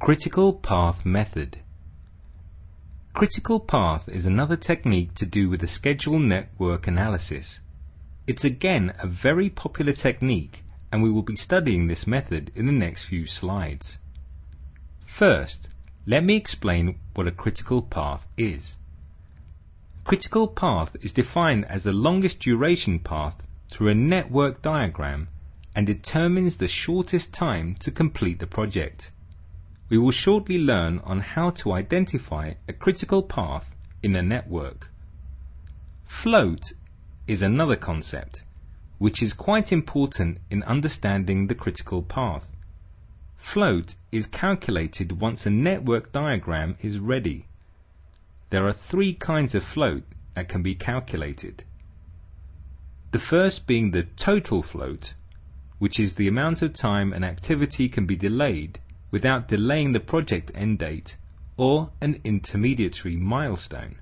Critical Path Method Critical path is another technique to do with the schedule network analysis. It's again a very popular technique and we will be studying this method in the next few slides. First, let me explain what a critical path is. Critical path is defined as the longest duration path through a network diagram and determines the shortest time to complete the project. We will shortly learn on how to identify a critical path in a network. Float is another concept, which is quite important in understanding the critical path. Float is calculated once a network diagram is ready. There are three kinds of float that can be calculated. The first being the total float, which is the amount of time an activity can be delayed without delaying the project end date or an intermediary milestone.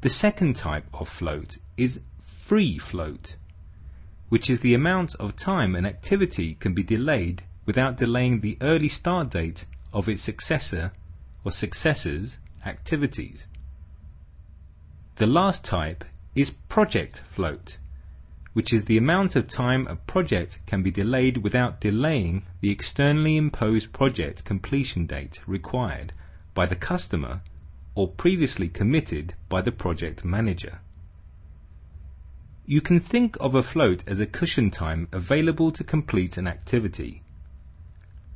The second type of float is free float, which is the amount of time an activity can be delayed without delaying the early start date of its successor or successors' activities. The last type is project float, which is the amount of time a project can be delayed without delaying the externally imposed project completion date required by the customer or previously committed by the project manager. You can think of a float as a cushion time available to complete an activity.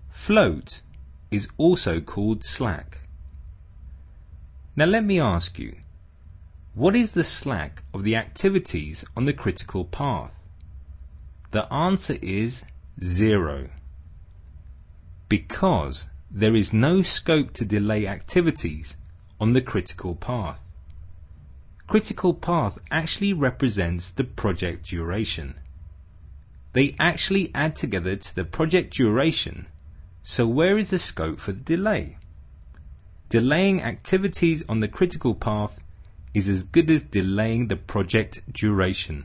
Float is also called slack. Now let me ask you, what is the slack of the activities on the critical path? The answer is zero. Because there is no scope to delay activities on the critical path. Critical path actually represents the project duration. They actually add together to the project duration, so where is the scope for the delay? Delaying activities on the critical path is as good as delaying the project duration.